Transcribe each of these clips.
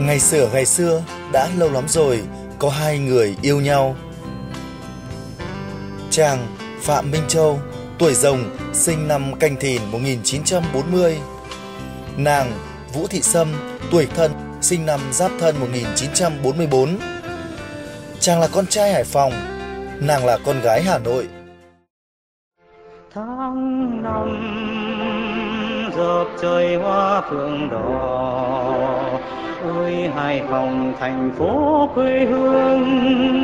Ngày xưa ngày xưa, đã lâu lắm rồi, có hai người yêu nhau. Chàng Phạm Minh Châu, tuổi rồng, sinh năm Canh Thìn 1940. Nàng Vũ Thị Sâm, tuổi thân, sinh năm Giáp Thân 1944. Chàng là con trai Hải Phòng, nàng là con gái Hà Nội. Tháng năm dợp trời hoa phượng đỏ. Ơi Hải Phòng thành phố quê hương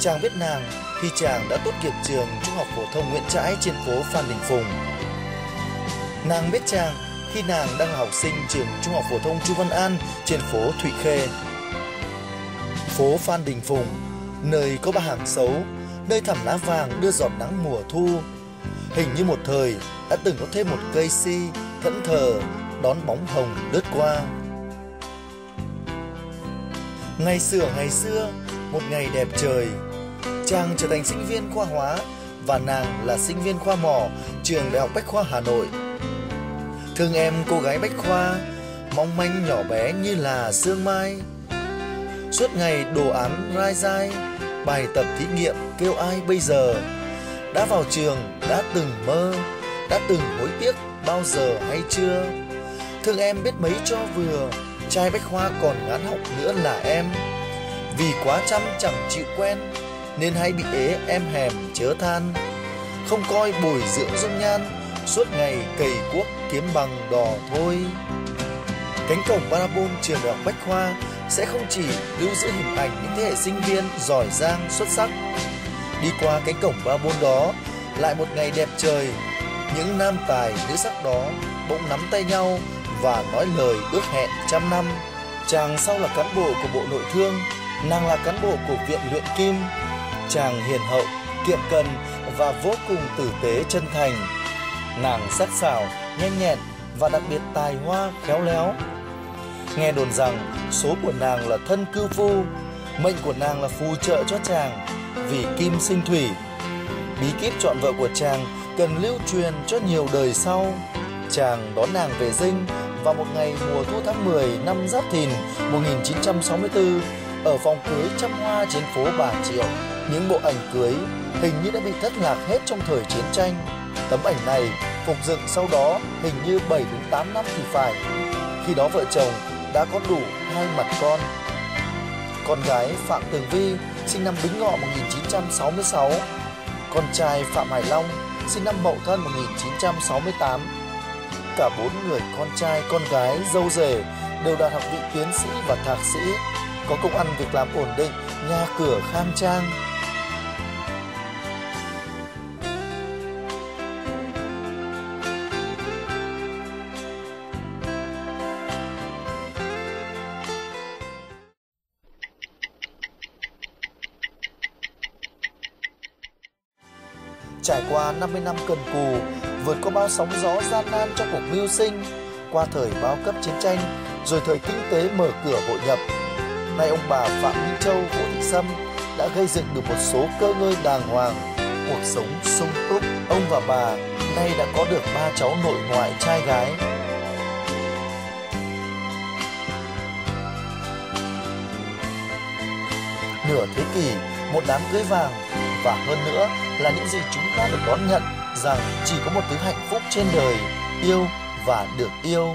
Chàng biết nàng khi chàng đã tốt nghiệp trường Trung học phổ thông Nguyễn Trãi trên phố Phan Đình Phùng. Nàng biết chàng khi nàng đang là học sinh trường Trung học phổ thông Chu Văn An trên phố Thụy Khê. Phố Phan Đình Phùng, nơi có ba hàng xấu, nơi thảm lá vàng đưa giọt nắng mùa thu. Hình như một thời đã từng có thêm một cây si thẫn thờ đón bóng hồng lướt qua. Ngày xưa ngày xưa, một ngày đẹp trời, chàng trở thành sinh viên khoa hóa và nàng là sinh viên khoa mỏ trường Đại học Bách khoa Hà Nội. Thương em cô gái Bách khoa, mong manh nhỏ bé như là sương mai. Suốt ngày đồ án rai dai, bài tập thí nghiệm kêu ai bây giờ. Đã vào trường, đã từng mơ, đã từng hối tiếc bao giờ hay chưa. Thương em biết mấy cho vừa, trai Bách khoa còn ngắn học nữa là em. Vì quá chăm chẳng chịu quen, nên hay bị ế, em hèm, chớ than. Không coi bồi dưỡng dung nhan, suốt ngày cày cuốc kiếm bằng đò thôi. Cánh cổng parabol trường đại học bách khoa sẽ không chỉ lưu giữ hình ảnh những thế hệ sinh viên giỏi giang, xuất sắc. Đi qua cánh cổng parabol đó, lại một ngày đẹp trời. Những nam tài nữ sắc đó bỗng nắm tay nhau và nói lời ước hẹn trăm năm. Chàng sau là cán bộ của bộ nội thương, nàng là cán bộ của viện luyện kim chàng hiền hậu, kiệm cần và vô cùng tử tế chân thành. Nàng sắc sảo, nhanh nhẹn và đặc biệt tài hoa, khéo léo. Nghe đồn rằng số của nàng là thân cư phu, mệnh của nàng là phù trợ cho chàng vì kim sinh thủy. Bí kíp chọn vợ của chàng cần lưu truyền cho nhiều đời sau. Chàng đón nàng về dinh vào một ngày mùa thu tháng 10 năm Giáp Thìn 1964 ở phòng cưới trăm hoa trên phố Bà Triệu. Những bộ ảnh cưới hình như đã bị thất lạc hết trong thời chiến tranh. Tấm ảnh này phục dựng sau đó hình như 7 đến 8 năm thì phải. Khi đó vợ chồng đã có đủ hai mặt con. Con gái Phạm Tường Vi sinh năm Bính Ngọ 1966, con trai Phạm Hải Long sinh năm Mậu Thân 1968. Cả bốn người con trai, con gái, dâu rể đều đạt học vị tiến sĩ và thạc sĩ, có công ăn việc làm ổn định, nhà cửa khang trang. Trải qua 50 năm cần cù, vượt qua bao sóng gió gian nan trong cuộc mưu sinh, qua thời bao cấp chiến tranh, rồi thời kinh tế mở cửa hội nhập. Nay ông bà Phạm Minh Châu, Vũ Thị Sâm đã gây dựng được một số cơ ngơi đàng hoàng, cuộc sống sung túc. Ông và bà nay đã có được ba cháu nội ngoại trai gái. Nửa thế kỷ, một đám cưới vàng và hơn nữa là những gì chúng ta được đón nhận rằng chỉ có một thứ hạnh phúc trên đời, yêu và được yêu.